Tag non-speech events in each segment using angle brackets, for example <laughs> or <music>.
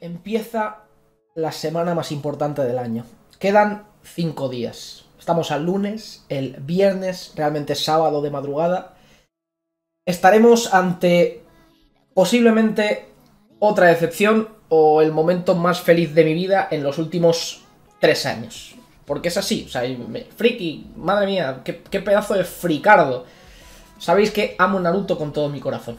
empieza la semana más importante del año. Quedan cinco días. Estamos al lunes, el viernes, realmente sábado de madrugada. Estaremos ante posiblemente otra decepción o el momento más feliz de mi vida en los últimos tres años. Porque es así, o sea, friki, madre mía, qué, qué pedazo de fricardo. Sabéis que amo Naruto con todo mi corazón.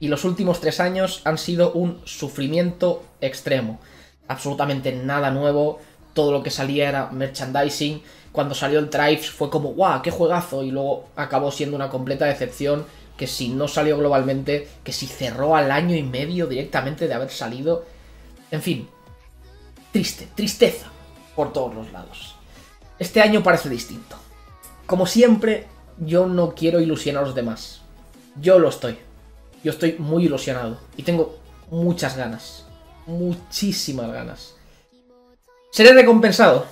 Y los últimos tres años han sido un sufrimiento extremo. Absolutamente nada nuevo, todo lo que salía era merchandising. Cuando salió el Tribes fue como, ¡guau! ¡Qué juegazo! Y luego acabó siendo una completa decepción. Que si no salió globalmente, que si cerró al año y medio directamente de haber salido. En fin, triste, tristeza por todos los lados. Este año parece distinto. Como siempre, yo no quiero ilusionar a los demás. Yo lo estoy. Yo estoy muy ilusionado. Y tengo muchas ganas. Muchísimas ganas. ¿Seré recompensado?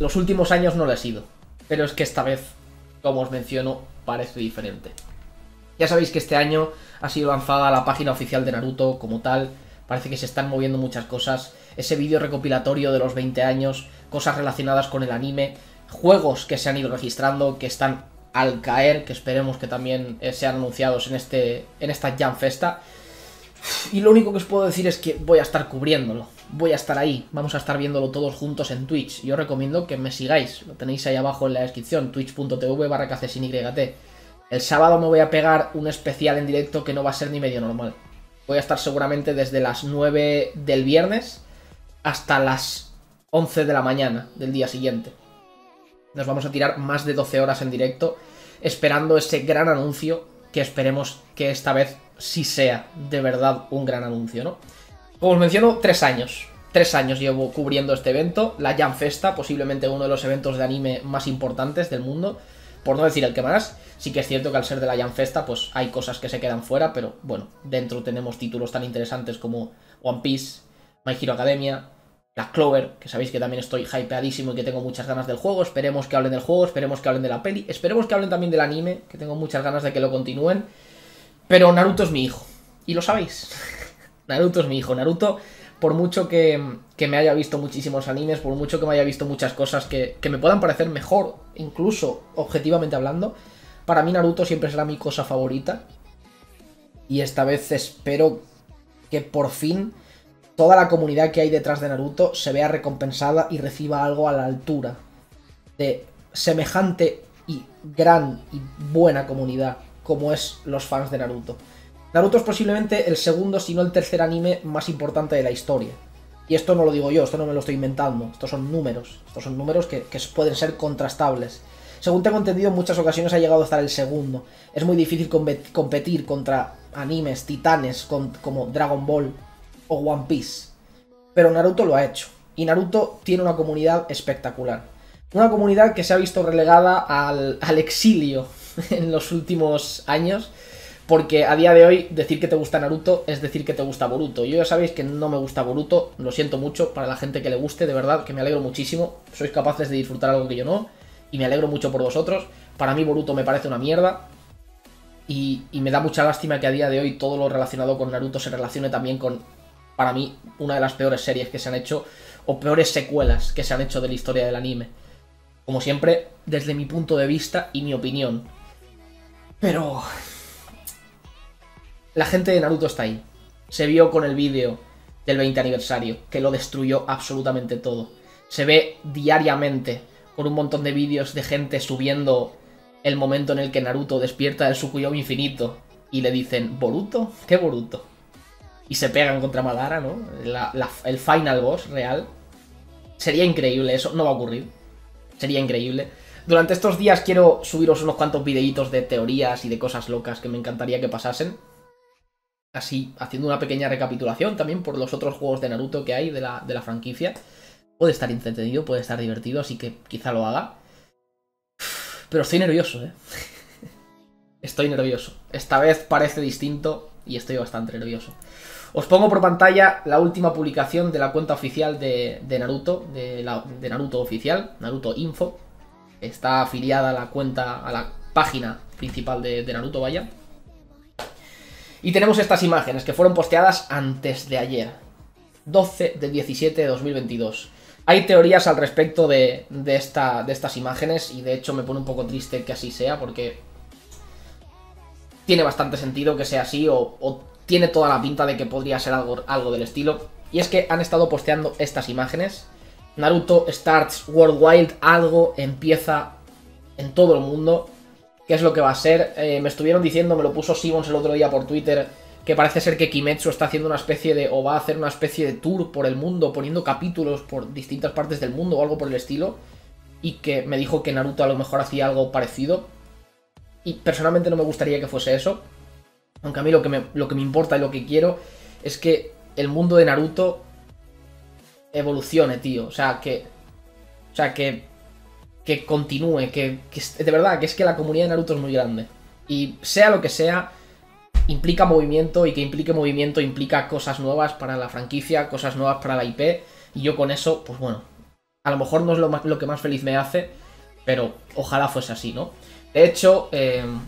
Los últimos años no lo he sido. Pero es que esta vez, como os menciono, parece diferente. Ya sabéis que este año ha sido lanzada la página oficial de Naruto como tal. Parece que se están moviendo muchas cosas. Ese vídeo recopilatorio de los 20 años, cosas relacionadas con el anime, juegos que se han ido registrando, que están al caer, que esperemos que también eh, sean anunciados en, este, en esta Jam Festa. Y lo único que os puedo decir es que voy a estar cubriéndolo. Voy a estar ahí. Vamos a estar viéndolo todos juntos en Twitch. Yo recomiendo que me sigáis. Lo tenéis ahí abajo en la descripción. Twitch.tv barra. El sábado me voy a pegar un especial en directo que no va a ser ni medio normal. Voy a estar seguramente desde las 9 del viernes hasta las 11 de la mañana del día siguiente. Nos vamos a tirar más de 12 horas en directo esperando ese gran anuncio que esperemos que esta vez sí sea de verdad un gran anuncio, ¿no? Como os menciono, tres años. Tres años llevo cubriendo este evento, la Jam Festa, posiblemente uno de los eventos de anime más importantes del mundo, por no decir el que más. Sí que es cierto que al ser de la Jam Festa, pues hay cosas que se quedan fuera, pero bueno, dentro tenemos títulos tan interesantes como One Piece, My Hero Academia, la Clover, que sabéis que también estoy hypeadísimo y que tengo muchas ganas del juego. Esperemos que hablen del juego, esperemos que hablen de la peli, esperemos que hablen también del anime, que tengo muchas ganas de que lo continúen. Pero Naruto es mi hijo, y lo sabéis. <laughs> Naruto es mi hijo. Naruto, por mucho que, me haya visto muchísimos animes, por mucho que me haya visto muchas cosas que, que me puedan parecer mejor, incluso objetivamente hablando, para mí Naruto siempre será mi cosa favorita. Y esta vez espero que por fin toda la comunidad que hay detrás de Naruto se vea recompensada y reciba algo a la altura de semejante y gran y buena comunidad como es los fans de Naruto. Naruto es posiblemente el segundo, si no el tercer anime más importante de la historia. Y esto no lo digo yo, esto no me lo estoy inventando, estos son números, estos son números que, pueden ser contrastables. Según tengo entendido, en muchas ocasiones ha llegado a estar el segundo. Es muy difícil competir contra animes, titanes como Dragon Ball, One Piece. Pero Naruto lo ha hecho. Y Naruto tiene una comunidad espectacular. Una comunidad que se ha visto relegada al, exilio <laughs> en los últimos años. Porque a día de hoy decir que te gusta Naruto es decir que te gusta Boruto. Yo ya sabéis que no me gusta Boruto, lo siento mucho para la gente que le guste, de verdad, que me alegro muchísimo. Sois capaces de disfrutar algo que yo no. Y me alegro mucho por vosotros. Para mí Boruto me parece una mierda. Y, y me da mucha lástima que a día de hoy todo lo relacionado con Naruto se relacione también con para mí, una de las peores series que se han hecho, o peores secuelas que se han hecho de la historia del anime. Como siempre, desde mi punto de vista y mi opinión. Pero... La gente de Naruto está ahí. Se vio con el vídeo del 20 aniversario, que lo destruyó absolutamente todo. Se ve diariamente con un montón de vídeos de gente subiendo el momento en el que Naruto despierta del Sukuyomi infinito y le dicen, ¿Boruto? ¿Qué Boruto? Y se pegan contra Madara, ¿no? el final boss real. Sería increíble, eso no va a ocurrir. Sería increíble. Durante estos días quiero subiros unos cuantos videitos de teorías y de cosas locas que me encantaría que pasasen. Así, haciendo una pequeña recapitulación también por los otros juegos de Naruto que hay de la, de la franquicia. Puede estar entretenido, puede estar divertido, así que quizá lo haga. Pero estoy nervioso, ¿eh? <laughs> Estoy nervioso. Esta vez parece distinto y estoy bastante nervioso. Os pongo por pantalla la última publicación de la cuenta oficial de, Naruto, de, Naruto oficial, Naruto Info. Está afiliada a la cuenta, a la página principal de, de Naruto, vaya. Y tenemos estas imágenes que fueron posteadas antes de ayer. 12 del 17 de 2022. Hay teorías al respecto de, de estas imágenes y de hecho me pone un poco triste que así sea porque tiene bastante sentido que sea así o, tiene toda la pinta de que podría ser algo, algo del estilo. Y es que han estado posteando estas imágenes. Naruto starts World Wild, algo empieza en todo el mundo. ¿Qué es lo que va a ser? Eh, me estuvieron diciendo, me lo puso Simons el otro día por Twitter que parece ser que Kimetsu está haciendo una especie de, o va a hacer una especie de tour por el mundo, poniendo capítulos por distintas partes del mundo o algo por el estilo, y que me dijo que Naruto a lo mejor hacía algo parecido. Y personalmente no me gustaría que fuese eso, aunque a mí lo que me, lo que me importa y lo que quiero es que el mundo de Naruto evolucione, tío. O sea, que. O sea, que. Que continúe, que. De verdad, que es que la comunidad de Naruto es muy grande. Y sea lo que sea, implica movimiento y que implique movimiento implica cosas nuevas para la franquicia, cosas nuevas para la IP. Y yo con eso, pues bueno, a lo mejor no es lo, que más feliz me hace, pero ojalá fuese así, ¿no? De hecho, em,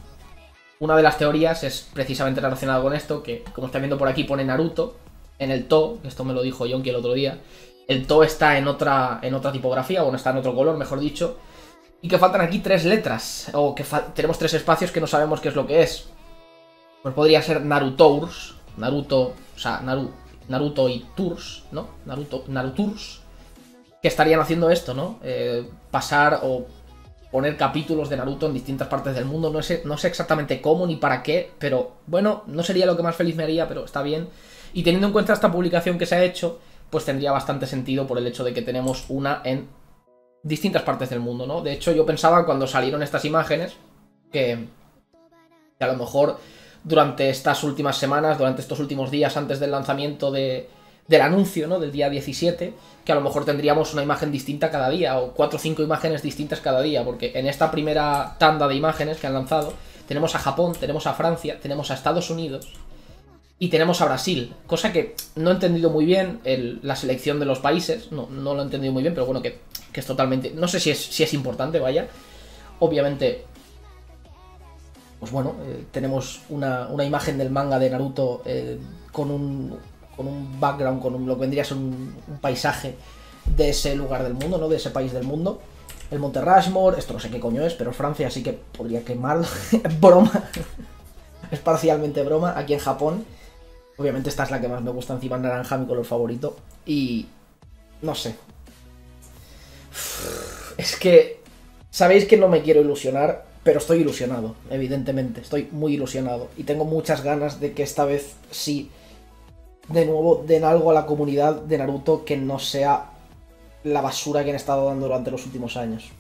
una de las teorías es precisamente relacionada con esto, que como está viendo por aquí pone Naruto en el To, esto me lo dijo Yonki el otro día. El To está en otra, en otra tipografía, bueno, está en otro color, mejor dicho. Y que faltan aquí tres letras, o que tenemos tres espacios que no sabemos qué es lo que es. Pues podría ser Narutours, Naruto, o sea, Naruto y Tours, ¿no? Naruto, Narutours, que estarían haciendo esto, ¿no? Eh, pasar o poner capítulos de Naruto en distintas partes del mundo. No sé, no sé exactamente cómo ni para qué, pero bueno, no sería lo que más feliz me haría, pero está bien. Y teniendo en cuenta esta publicación que se ha hecho, pues tendría bastante sentido por el hecho de que tenemos una en distintas partes del mundo, ¿no? De hecho, yo pensaba cuando salieron estas imágenes que, que a lo mejor durante estas últimas semanas, durante estos últimos días antes del lanzamiento de, del anuncio, ¿no? Del día 17, que a lo mejor tendríamos una imagen distinta cada día, o cuatro o cinco imágenes distintas cada día, porque en esta primera tanda de imágenes que han lanzado, tenemos a Japón, tenemos a Francia, tenemos a Estados Unidos y tenemos a Brasil, cosa que no he entendido muy bien la selección de los países, no, no lo he entendido muy bien, pero bueno, que, que es totalmente... No sé si es, si es importante, vaya. Obviamente pues bueno, eh, tenemos una, imagen del manga de Naruto eh, con, un, con un background, con lo que vendría a ser un, paisaje de ese lugar del mundo, ¿no? De ese país del mundo. El Monte Rushmore, esto no sé qué coño es, pero Francia sí que podría quemarlo. <laughs> broma. <laughs> es parcialmente broma. Aquí en Japón, obviamente esta es la que más me gusta, encima naranja, mi color favorito. Y... no sé. Es que... Sabéis que no me quiero ilusionar, pero estoy ilusionado, evidentemente, estoy muy ilusionado y tengo muchas ganas de que esta vez sí, de nuevo, den algo a la comunidad de Naruto que no sea la basura que han estado dando durante los últimos años.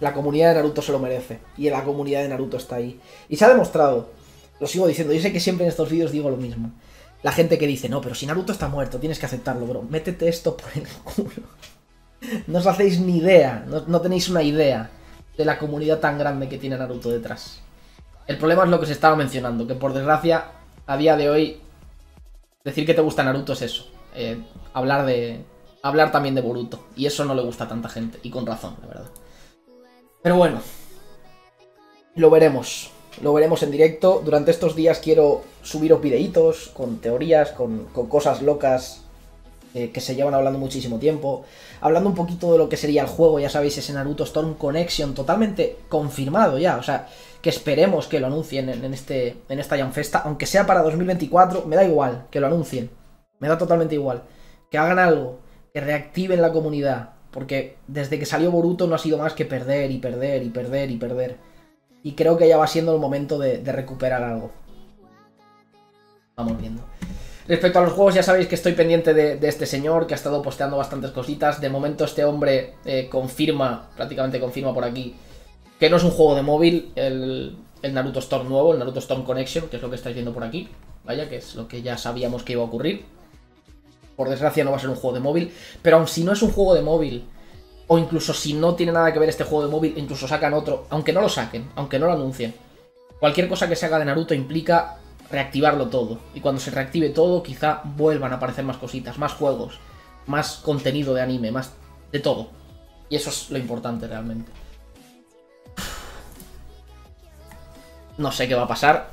La comunidad de Naruto se lo merece y la comunidad de Naruto está ahí. Y se ha demostrado, lo sigo diciendo, yo sé que siempre en estos vídeos digo lo mismo. La gente que dice, no, pero si Naruto está muerto, tienes que aceptarlo, bro. Métete esto por el culo. <laughs> No os hacéis ni idea, no tenéis una idea de la comunidad tan grande que tiene Naruto detrás. El problema es lo que se estaba mencionando, que por desgracia, a día de hoy, decir que te gusta Naruto es eso. Eh, hablar de. Hablar también de Boruto. Y eso no le gusta a tanta gente. Y con razón, la verdad. Pero bueno. Lo veremos. Lo veremos en directo. Durante estos días quiero subiros videitos con teorías, con, con cosas locas eh, que se llevan hablando muchísimo tiempo. Hablando un poquito de lo que sería el juego, ya sabéis, ese Naruto Storm Connection totalmente confirmado ya. O sea, que esperemos que lo anuncien en, este, en esta Jam Festa, aunque sea para 2024, me da igual que lo anuncien. Me da totalmente igual. Que hagan algo, que reactiven la comunidad. Porque desde que salió Boruto no ha sido más que perder y perder y perder y perder. Y creo que ya va siendo el momento de, de recuperar algo. Vamos viendo. Respecto a los juegos, ya sabéis que estoy pendiente de, este señor que ha estado posteando bastantes cositas. De momento, este hombre eh, confirma, prácticamente confirma por aquí, que no es un juego de móvil el, Naruto Storm nuevo, el Naruto Storm Connection, que es lo que estáis viendo por aquí. Vaya, que es lo que ya sabíamos que iba a ocurrir. Por desgracia, no va a ser un juego de móvil. Pero aun si no es un juego de móvil, o incluso si no tiene nada que ver este juego de móvil, incluso sacan otro, aunque no lo saquen, aunque no lo anuncien. Cualquier cosa que se haga de Naruto implica reactivarlo todo. Y cuando se reactive todo, quizá vuelvan a aparecer más cositas, más juegos, más contenido de anime, más de todo. Y eso es lo importante realmente. No sé qué va a pasar,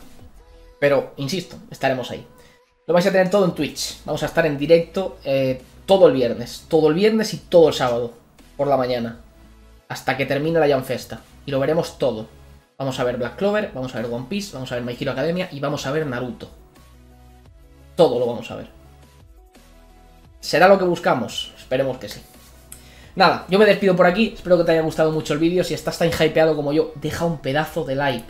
pero insisto, estaremos ahí. lo vais a tener todo en Twitch. Vamos a estar en directo eh, todo el viernes. Todo el viernes y todo el sábado. Por la mañana. Hasta que termine la Jam Festa. Y lo veremos todo. Vamos a ver Black Clover, vamos a ver One Piece, vamos a ver My Hero Academia y vamos a ver Naruto. Todo lo vamos a ver. ¿Será lo que buscamos? Esperemos que sí. Nada, yo me despido por aquí. Espero que te haya gustado mucho el vídeo. Si estás tan hypeado como yo, deja un pedazo de like.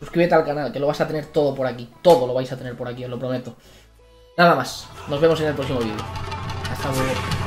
Suscríbete al canal, que lo vas a tener todo por aquí. Todo lo vais a tener por aquí, os lo prometo. Nada más. Nos vemos en el próximo vídeo. Hasta luego.